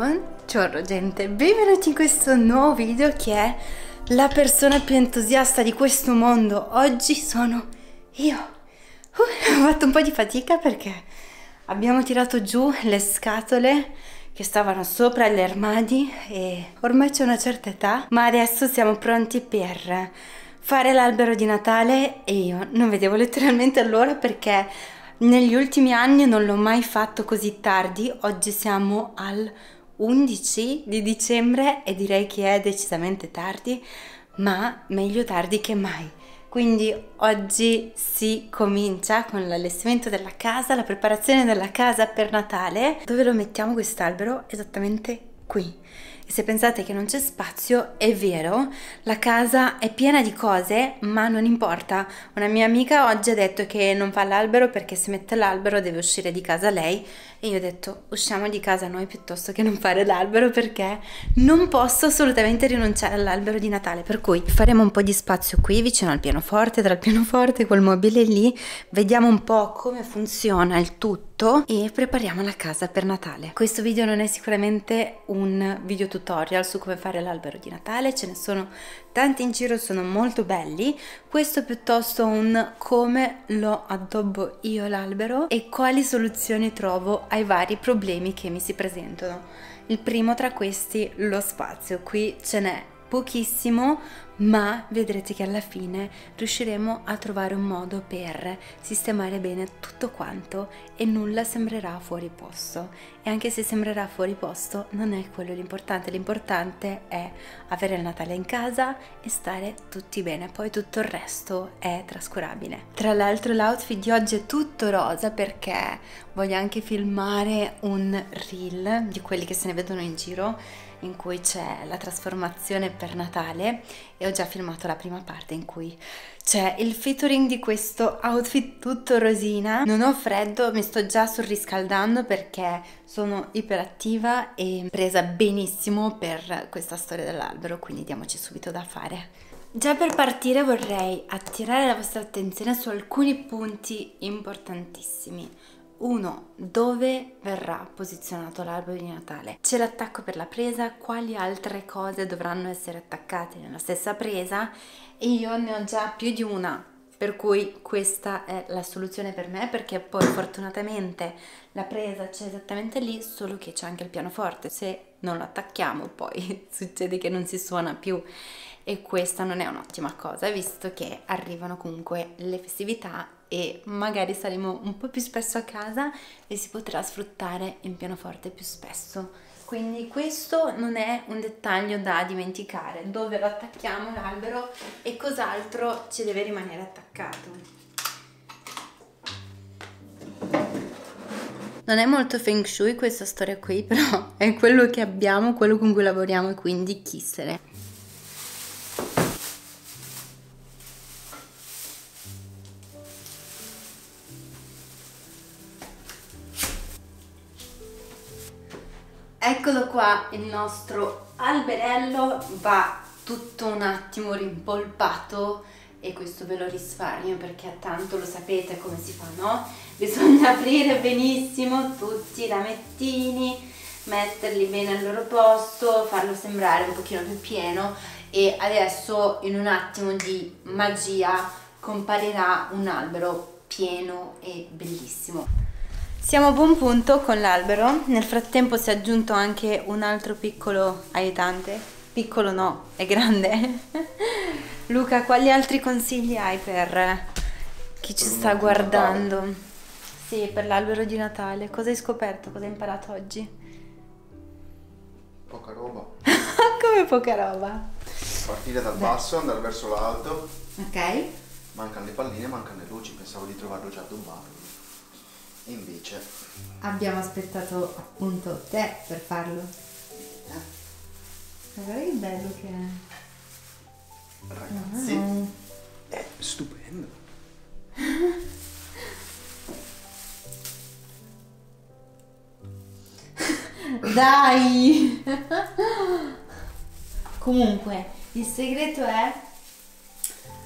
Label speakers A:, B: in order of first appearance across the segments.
A: Buongiorno gente, benvenuti in questo nuovo video che è la persona più entusiasta di questo mondo. Oggi sono io. Uh, ho fatto un po' di fatica perché abbiamo tirato giù le scatole che stavano sopra gli armadi e ormai c'è una certa età, ma adesso siamo pronti per fare l'albero di Natale e io non vedevo letteralmente l'ora perché negli ultimi anni non l'ho mai fatto così tardi, oggi siamo al 11 di dicembre e direi che è decisamente tardi, ma meglio tardi che mai. Quindi oggi si comincia con l'allestimento della casa, la preparazione della casa per Natale. Dove lo mettiamo quest'albero? Esattamente qui. E se pensate che non c'è spazio, è vero, la casa è piena di cose, ma non importa. Una mia amica oggi ha detto che non fa l'albero perché se mette l'albero deve uscire di casa lei e io ho detto usciamo di casa noi piuttosto che non fare l'albero perché non posso assolutamente rinunciare all'albero di Natale. Per cui faremo un po' di spazio qui vicino al pianoforte, tra il pianoforte e quel mobile lì, vediamo un po' come funziona il tutto e prepariamo la casa per Natale. Questo video non è sicuramente un video tutorial su come fare l'albero di Natale, ce ne sono tanti in giro, sono molto belli. Questo piuttosto un come lo addobbo io l'albero e quali soluzioni trovo ai vari problemi che mi si presentano. Il primo tra questi, lo spazio. Qui ce n'è pochissimo, ma vedrete che alla fine riusciremo a trovare un modo per sistemare bene tutto quanto e nulla sembrerà fuori posto. E anche se sembrerà fuori posto, non è quello l'importante, l'importante è avere il Natale in casa e stare tutti bene, poi tutto il resto è trascurabile. Tra l'altro l'outfit di oggi è tutto rosa perché voglio anche filmare un reel di quelli che se ne vedono in giro in cui c'è la trasformazione per Natale e ho già filmato la prima parte in cui c'è il featuring di questo outfit tutto rosina. Non ho freddo, mi sto già surriscaldando perché sono iperattiva e presa benissimo per questa storia dell'albero, quindi diamoci subito da fare. Già per partire vorrei attirare la vostra attenzione su alcuni punti importantissimi. 1. Dove verrà posizionato l'albero di Natale? C'è l'attacco per la presa, quali altre cose dovranno essere attaccate nella stessa presa? Io ne ho già più di una, per cui questa è la soluzione per me perché poi fortunatamente la presa c'è esattamente lì, solo che c'è anche il pianoforte. Se non lo attacchiamo poi succede che non si suona più e questa non è un'ottima cosa visto che arrivano comunque le festività e magari saremo un po' più spesso a casa e si potrà sfruttare il pianoforte più spesso. Quindi questo non è un dettaglio da dimenticare, dove lo attacchiamo l'albero e cos'altro ci deve rimanere attaccato. Non è molto feng shui questa storia qui, però è quello che abbiamo, quello con cui lavoriamo e quindi chi qua il nostro alberello, va tutto un attimo rimpolpato e questo ve lo risparmio perché tanto lo sapete come si fa, no? Bisogna aprire benissimo tutti i ramettini, metterli bene al loro posto, farlo sembrare un pochino più pieno e adesso in un attimo di magia comparirà un albero pieno e bellissimo. Siamo a buon punto con l'albero, nel frattempo si è aggiunto anche un altro piccolo aiutante, piccolo no, è grande. Luca, quali altri consigli hai per chi ci sta guardando? Sì, per l'albero di Natale. Cosa hai scoperto? Cosa hai imparato oggi?
B: Poca roba.
A: Come poca roba?
B: Partire dal Beh. basso, andare verso l'alto.
A: Ok.
B: Mancano le palline, mancano le luci, pensavo di trovarlo già addobbato invece?
A: Abbiamo aspettato appunto te per farlo. Guarda che bello che è.
B: Ragazzi oh. è stupendo.
A: Dai! Comunque il segreto è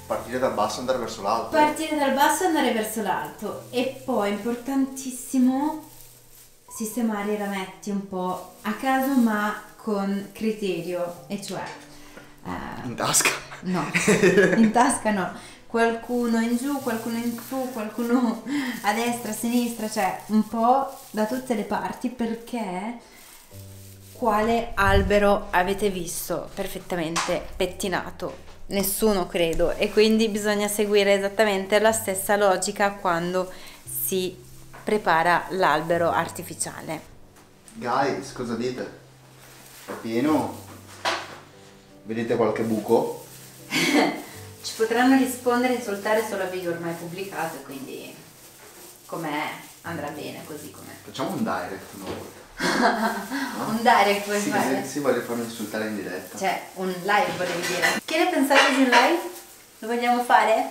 B: Partire dal basso e andare verso l'alto.
A: Partire dal basso e andare verso l'alto. E poi, importantissimo, sistemare i rametti un po' a caso ma con criterio, e cioè...
B: eh, in tasca?
A: No, in tasca no. Qualcuno in giù, qualcuno in su, qualcuno a destra, a sinistra, cioè un po' da tutte le parti perché quale albero avete visto perfettamente pettinato? Nessuno credo e quindi bisogna seguire esattamente la stessa logica quando si prepara l'albero artificiale.
B: Guys, cosa dite? È pieno? Vedete qualche buco?
A: Ci potranno rispondere e insultare solo a video ormai pubblicato, quindi com'è andrà bene così com'è.
B: Facciamo un direct una volta.
A: no? Un direct vuoi
B: sì,
A: fare?
B: Sì, sì, voglio farmi insultare in diretta.
A: Cioè, un live volevi dire. Che ne pensate di un live? Lo vogliamo fare?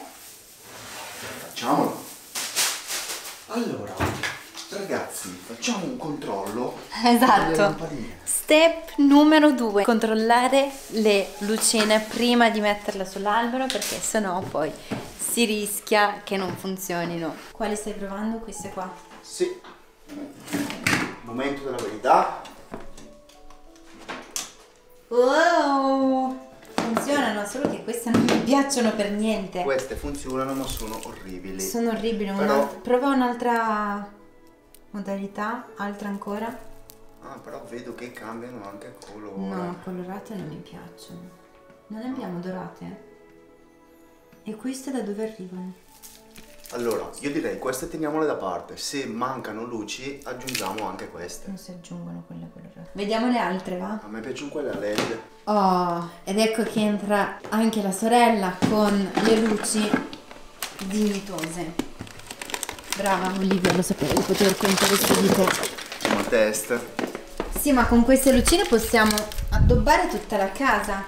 B: Facciamolo. Allora, ragazzi, facciamo un controllo.
A: Esatto. Step numero due. Controllare le lucine prima di metterle sull'albero perché sennò poi si rischia che non funzionino. Quali stai provando? Queste qua?
B: Sì. Momento della verità.
A: Wow! Funzionano, solo che queste non mi piacciono per niente.
B: Queste funzionano ma sono orribili.
A: Sono orribili. Però... Una... Prova un'altra modalità, altra ancora.
B: Ah, però vedo che cambiano anche colore.
A: No, colorate non mi piacciono. Non ne abbiamo dorate? E queste da dove arrivano?
B: Allora, io direi queste teniamole da parte. Se mancano luci, aggiungiamo anche queste.
A: Non si aggiungono quelle colorate. Vediamo le altre, va?
B: A me piacciono quelle a LED.
A: Oh, ed ecco che entra anche la sorella con le luci dignitose. Brava Olivia, lo sapevo di poter contare subito.
B: Ma test.
A: Sì, ma con queste lucine possiamo addobbare tutta la casa.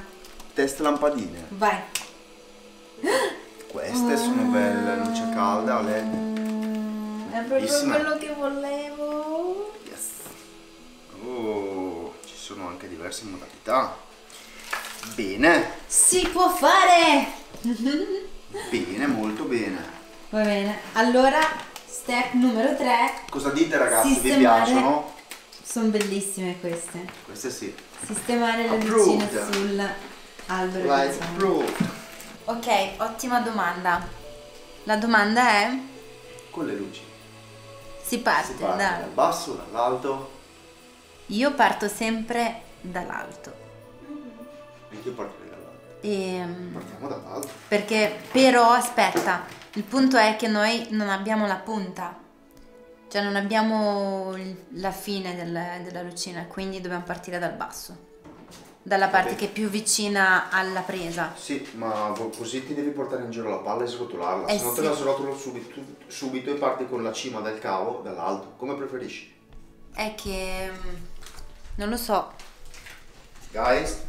B: Test lampadine.
A: Vai.
B: Queste oh. sono belle, luce calda.
A: Mm, è proprio quello che volevo.
B: Yes. Oh, ci sono anche diverse modalità. Bene.
A: Si può fare.
B: bene, molto bene.
A: Va bene. Allora, step numero 3.
B: Cosa dite ragazzi? Sistemare... Vi piacciono?
A: Sono bellissime queste.
B: Queste sì.
A: Sistemare le lucine sull'albero.
B: Light approved.
A: Ok, ottima domanda. La domanda è?
B: Con le luci.
A: Si parte, si parte
B: da... dal basso, dall'alto.
A: Io parto sempre dall'alto.
B: Anche io parto dall'alto.
A: E... Ehm,
B: Partiamo dall'alto.
A: Perché, però, aspetta, il punto è che noi non abbiamo la punta. Cioè non abbiamo la fine del, della lucina, quindi dobbiamo partire dal basso dalla parte Vabbè. che è più vicina alla presa.
B: Sì, ma così ti devi portare in giro la palla e srotolarla,
A: eh
B: se no
A: sì.
B: te la srotolo subito, subito, e parti con la cima del cavo dall'alto, come preferisci?
A: È che... Mm, non lo so.
B: Guys?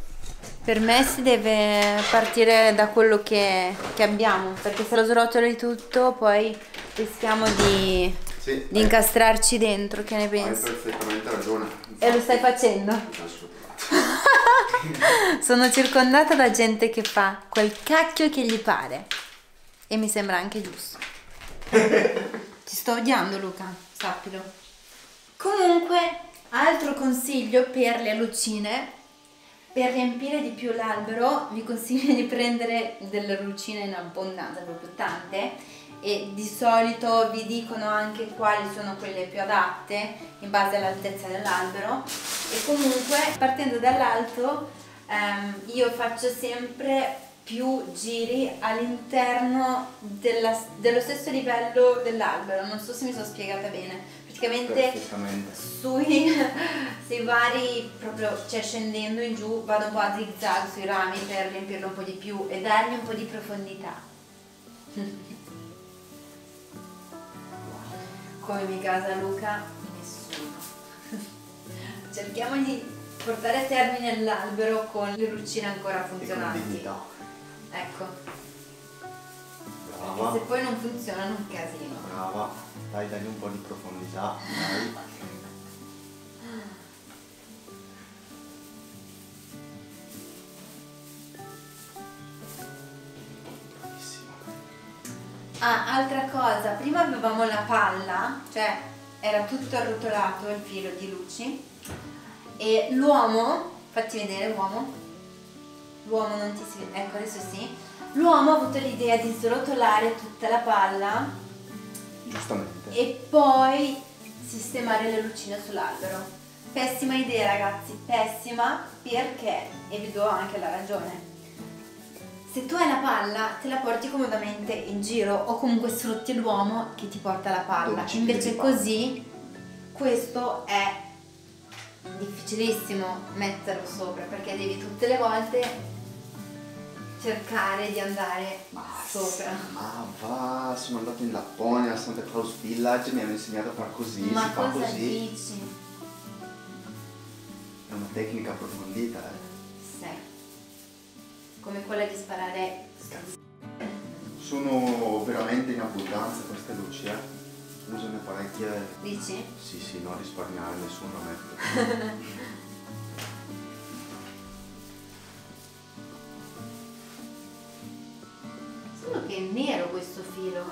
A: Per me si deve partire da quello che, che abbiamo, perché se lo srotoli tutto poi rischiamo di, sì, di incastrarci dentro, che ne pensi?
B: Hai perfettamente ragione.
A: E lo stai facendo? Sono circondata da gente che fa quel cacchio che gli pare. E mi sembra anche giusto. Ti sto odiando Luca, sappilo. Comunque, altro consiglio per le lucine. Per riempire di più l'albero vi consiglio di prendere delle lucine in abbondanza, proprio tante e di solito vi dicono anche quali sono quelle più adatte in base all'altezza dell'albero. E comunque partendo dall'alto ehm, io faccio sempre più giri all'interno dello stesso livello dell'albero. Non so se mi sono spiegata bene praticamente sui, sui vari proprio cioè scendendo in giù vado un po' a zig zag sui rami per riempirlo un po' di più e dargli un po' di profondità come mi casa Luca, nessuno. Cerchiamo di portare a termine l'albero con le lucine ancora funzionanti. Ecco.
B: Brava.
A: Perché se poi non funzionano un casino.
B: Brava, dai, dai un po' di profondità. Dai.
A: Ah, altra cosa, prima avevamo la palla, cioè era tutto arrotolato il filo di luci. E l'uomo, fatti vedere l'uomo, l'uomo non ti si vede, ecco adesso sì, l'uomo ha avuto l'idea di srotolare tutta la palla
B: Giustamente.
A: e poi sistemare le lucine sull'albero. Pessima idea ragazzi, pessima perché, e vi do anche la ragione, se tu hai la palla te la porti comodamente in giro o comunque sfrutti l'uomo che ti porta la palla.
B: 12
A: Invece così questo è difficilissimo metterlo sopra perché devi tutte le volte cercare di andare sopra.
B: Ma va, sono andato in Lapponia a Santa Claus Village, mi hanno insegnato a far così,
A: Ma
B: si fa
A: cosa
B: così.
A: dici?
B: È una tecnica approfondita, eh.
A: Sì. Come quella di sparare
B: Sono veramente in abbondanza queste luci, eh. Usano parecchie.
A: Dici?
B: Sì, sì, non risparmiare nessuno a mettere.
A: Filo.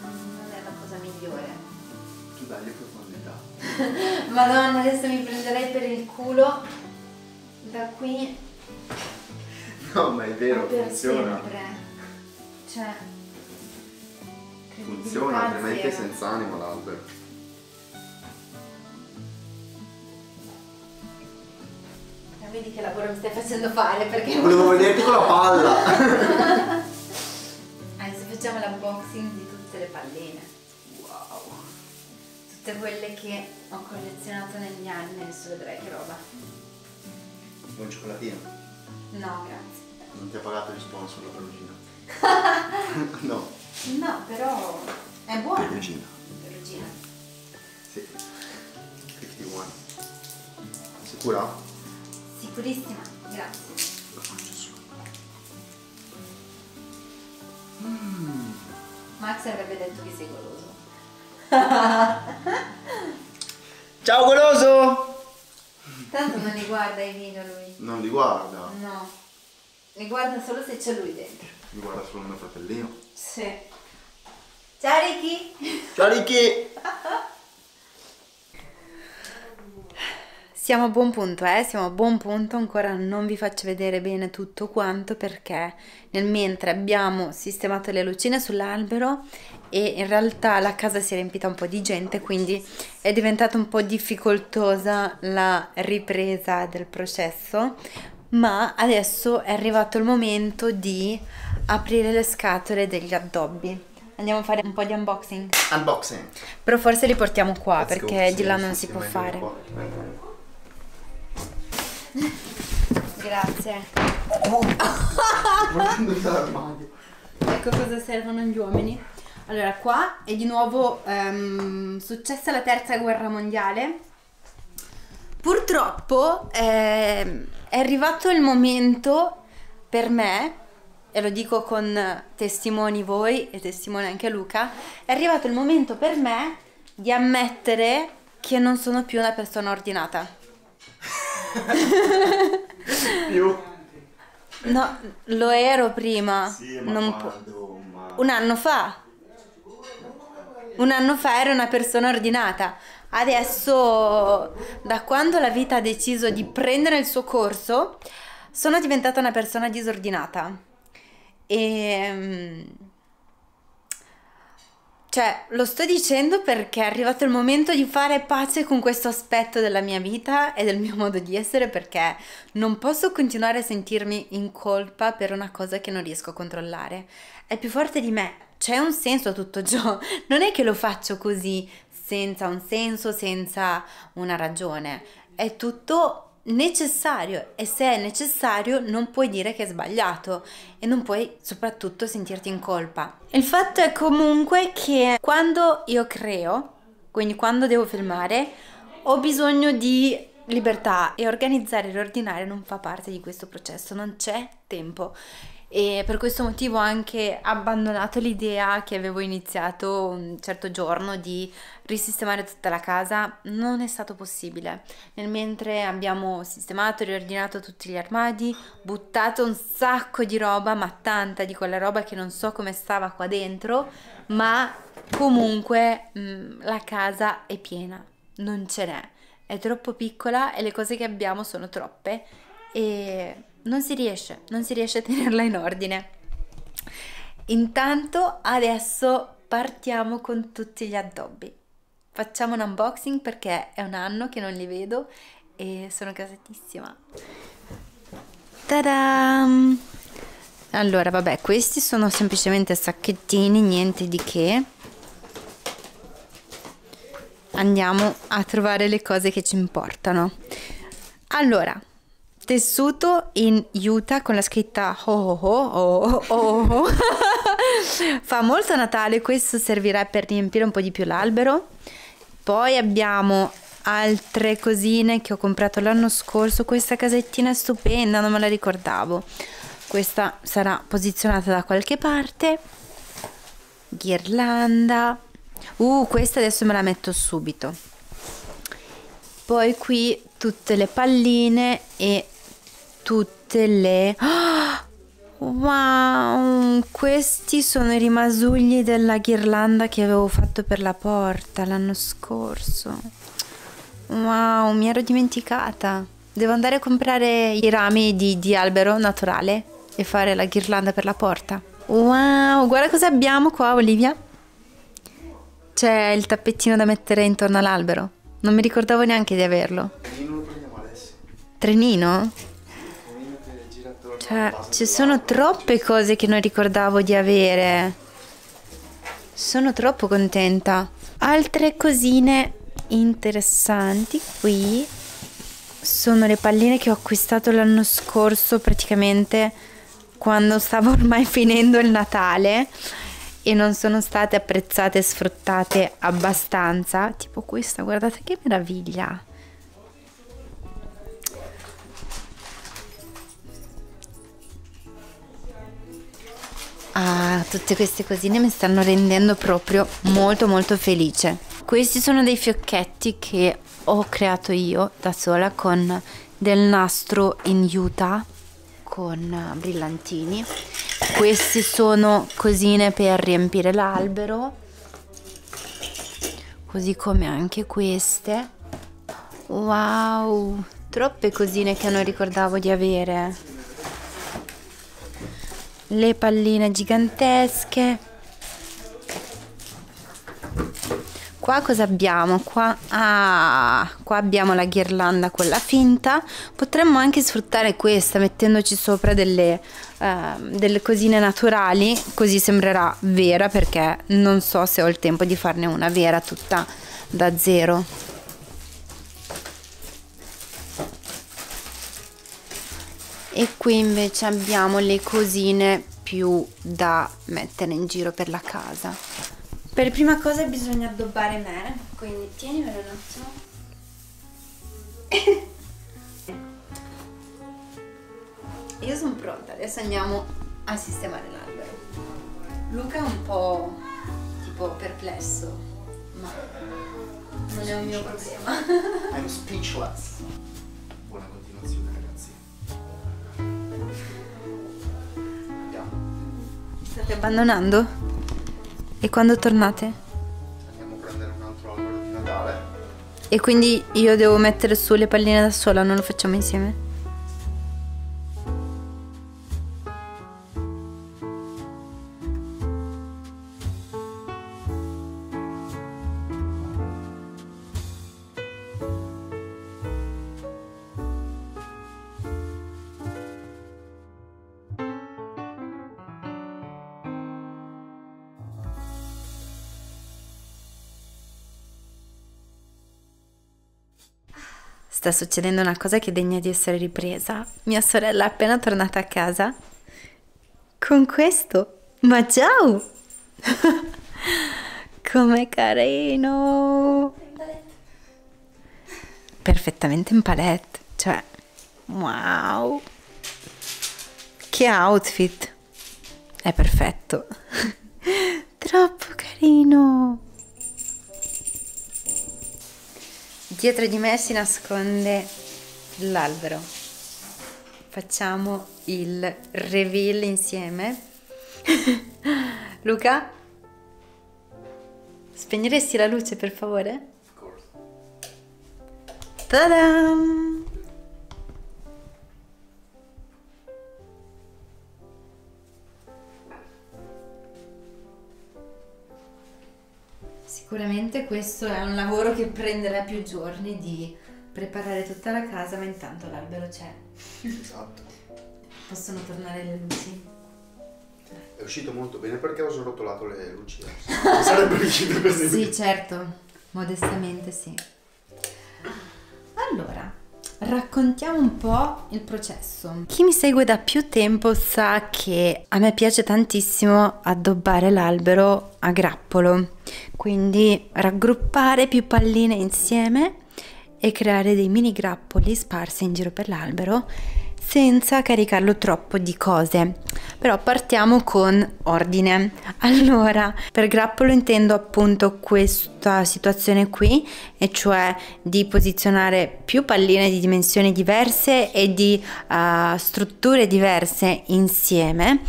A: Non è la cosa migliore.
B: tu dagli profondità.
A: Madonna, adesso mi prenderei per il culo da qui
B: No, ma è vero, funziona.
A: sempre. Cioè,
B: Funziona, altrimenti è senza anima l'albero.
A: Vedi che lavoro mi stai facendo fare perché
B: Volevo vederti con la palla!
A: L'unboxing di tutte le palline.
B: wow.
A: Tutte quelle che ho collezionato negli anni, adesso vedrai che roba.
B: Un cioccolatino.
A: No, grazie.
B: Non ti ha pagato il sponsor la perugina? no.
A: No, però è buono.
B: Perugina.
A: Perugina.
B: Sì. 51. Sicura?
A: Sicurissima, grazie.
B: Solo.
A: Max avrebbe detto che sei goloso.
B: Ciao goloso!
A: Tanto non li guarda i video lui.
B: Non li guarda.
A: No. Li guarda solo se c'è lui dentro.
B: Mi guarda solo mio fratellino.
A: Sì. Ciao Ricky!
B: Ciao Ricky!
A: Siamo a buon punto, eh? Siamo a buon punto, ancora non vi faccio vedere bene tutto quanto perché nel mentre abbiamo sistemato le lucine sull'albero e in realtà la casa si è riempita un po' di gente, quindi è diventata un po' difficoltosa la ripresa del processo, ma adesso è arrivato il momento di aprire le scatole degli addobbi. Andiamo a fare un po' di unboxing.
B: Unboxing.
A: Però forse li portiamo qua
B: Let's go.
A: perché di
B: Sì,
A: là non si può fare.
B: qua.
A: Grazie.
B: Dall'armadio.
A: Ecco cosa servono gli uomini. Allora, qua è di nuovo ehm, successa la terza guerra mondiale. Purtroppo ehm, è arrivato il momento per me, e lo dico con testimoni voi e testimone anche Luca, è arrivato il momento per me di ammettere che non sono più una persona ordinata.
B: Più.
A: No, lo ero prima.
B: Sì, ma
A: non
B: quando? Ma...
A: Un anno fa. Un anno fa ero una persona ordinata. Adesso, da quando la vita ha deciso di prendere il suo corso, sono diventata una persona disordinata. E. Cioè, lo sto dicendo perché è arrivato il momento di fare pace con questo aspetto della mia vita e del mio modo di essere perché non posso continuare a sentirmi in colpa per una cosa che non riesco a controllare. È più forte di me, c'è un senso a tutto ciò. Non è che lo faccio così senza un senso, senza una ragione. È tutto necessario e se è necessario non puoi dire che è sbagliato e non puoi soprattutto sentirti in colpa. Il fatto è comunque che quando io creo, quindi quando devo filmare, ho bisogno di libertà e organizzare e riordinare non fa parte di questo processo, non c'è tempo. E per questo motivo ho anche abbandonato l'idea che avevo iniziato un certo giorno di risistemare tutta la casa. Non è stato possibile. Nel mentre abbiamo sistemato, riordinato tutti gli armadi, buttato un sacco di roba, ma tanta di quella roba che non so come stava qua dentro, ma comunque mh, la casa è piena, non ce n'è. È troppo piccola e le cose che abbiamo sono troppe e non si riesce, non si riesce a tenerla in ordine. Intanto adesso partiamo con tutti gli addobbi. Facciamo un unboxing perché è un anno che non li vedo e sono casatissima. Ta-da! Allora, vabbè, questi sono semplicemente sacchettini, niente di che. Andiamo a trovare le cose che ci importano. Allora, tessuto in Utah con la scritta ho ho ho, ho, ho, ho. fa molto Natale questo servirà per riempire un po' di più l'albero. Poi abbiamo altre cosine che ho comprato l'anno scorso. Questa casettina è stupenda non me la ricordavo. Questa sarà posizionata da qualche parte. Ghirlanda. Uh questa adesso me la metto subito. Poi qui tutte le palline e tutte le... Wow, questi sono i rimasugli della ghirlanda che avevo fatto per la porta l'anno scorso. Wow, mi ero dimenticata. Devo andare a comprare i rami di, di albero naturale e fare la ghirlanda per la porta. Wow, guarda cosa abbiamo qua, Olivia. C'è il tappettino da mettere intorno all'albero. Non mi ricordavo neanche di averlo.
B: Trenino lo prendiamo adesso.
A: Trenino? Cioè, ci sono troppe cose che non ricordavo di avere. Sono troppo contenta. Altre cosine interessanti qui sono le palline che ho acquistato l'anno scorso praticamente quando stavo ormai finendo il Natale e non sono state apprezzate e sfruttate abbastanza. Tipo questa, guardate che meraviglia. Ah, tutte queste cosine mi stanno rendendo proprio molto molto felice. Questi sono dei fiocchetti che ho creato io da sola con del nastro in Utah con brillantini. Questi sono cosine per riempire l'albero, così come anche queste. Wow, troppe cosine che non ricordavo di avere le palline gigantesche. Qua cosa abbiamo? Qua ah, qua abbiamo la ghirlanda quella finta. Potremmo anche sfruttare questa mettendoci sopra delle, uh, delle cosine naturali così sembrerà vera perché non so se ho il tempo di farne una vera tutta da zero e qui invece abbiamo le cosine più da mettere in giro per la casa. Per prima cosa bisogna addobbare me quindi tienimelo un attimo. Io sono pronta adesso andiamo a sistemare l'albero. Luca è un po' tipo perplesso ma non è un mio problema.
B: I'm speechless
A: State abbandonando? E quando tornate?
B: Andiamo a prendere un altro albero di Natale.
A: E quindi io devo mettere su le palline da sola, non lo facciamo insieme? Sta succedendo una cosa che è degna di essere ripresa. Mia sorella è appena tornata a casa con questo. Ma ciao! Com'è carino! Perfettamente in palette, cioè, wow! Che outfit! è perfetto. Troppo carino. Dietro di me si nasconde l'albero. Facciamo il reveal insieme. Luca, spegneresti la luce per favore? Ta-da! Sicuramente questo è un lavoro che prenderà più giorni di preparare tutta la casa, ma intanto l'albero c'è.
B: Esatto.
A: Possono tornare le luci.
B: È uscito molto bene perché ho srotolato le luci. Sarebbe uscito così.
A: Sì, certo, modestamente sì. Allora, raccontiamo un po' il processo. Chi mi segue da più tempo sa che a me piace tantissimo addobbare l'albero a grappolo, quindi raggruppare più palline insieme e creare dei mini grappoli sparsi in giro per l'albero senza caricarlo troppo di cose. Però partiamo con ordine. Allora, per grappolo intendo appunto questa situazione qui, e cioè di posizionare più palline di dimensioni diverse e di uh, strutture diverse insieme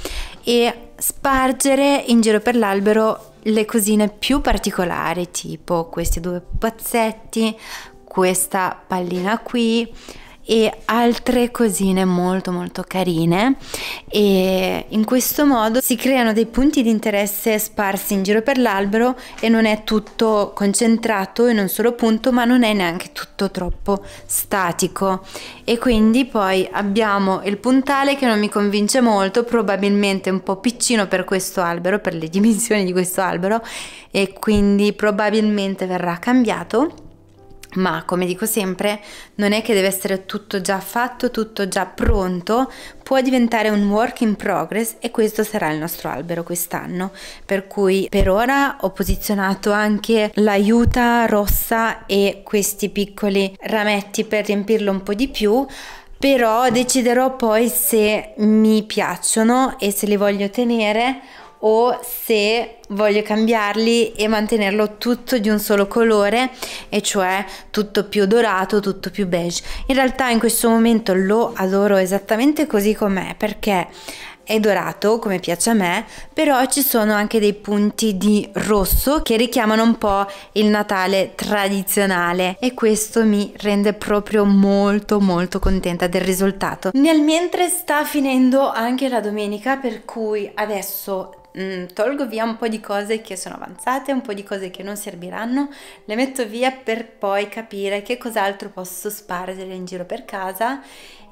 A: e spargere in giro per l'albero le cosine più particolari, tipo questi due pupazzetti, questa pallina qui e altre cosine molto molto carine. E in questo modo si creano dei punti di interesse sparsi in giro per l'albero e non è tutto concentrato in un solo punto ma non è neanche tutto troppo statico. E quindi poi abbiamo il puntale che non mi convince molto probabilmente un po' piccino per questo albero per le dimensioni di questo albero e quindi probabilmente verrà cambiato ma come dico sempre, non è che deve essere tutto già fatto, tutto già pronto, può diventare un work in progress e questo sarà il nostro albero quest'anno. Per cui per ora ho posizionato anche l'aiuta rossa e questi piccoli rametti per riempirlo un po' di più però deciderò poi se mi piacciono e se li voglio tenere o se voglio cambiarli e mantenerlo tutto di un solo colore e cioè tutto più dorato, tutto più beige. In realtà in questo momento lo adoro esattamente così com'è perché è dorato come piace a me, però ci sono anche dei punti di rosso che richiamano un po' il Natale tradizionale e questo mi rende proprio molto molto contenta del risultato. Nel mentre sta finendo anche la domenica per cui adesso mm, tolgo via un po' di cose che sono avanzate, un po' di cose che non serviranno, le metto via per poi capire che cos'altro posso spargere in giro per casa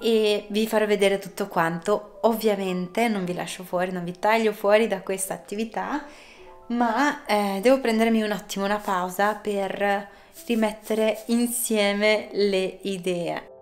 A: e vi farò vedere tutto quanto. Ovviamente non vi lascio fuori, non vi taglio fuori da questa attività, ma eh, devo prendermi un attimo una pausa per rimettere insieme le idee.